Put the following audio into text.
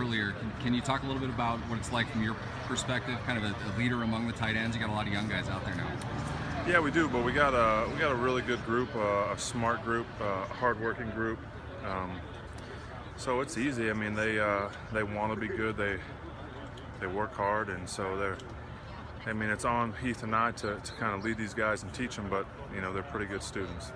earlier. Can, can, you talk a little bit about what it's like from your perspective, kind of a, a, leader among the tight ends? You got a lot of young guys out there now. Yeah, we do, but we got a we got a really good group, uh, a smart group, uh, a hardworking group. Um, so it's easy. I mean, they uh, they want to be good. They they work hard, and so they're. I mean, it's on Heath and I to, to kind of lead these guys and teach them, but you know they're pretty good students.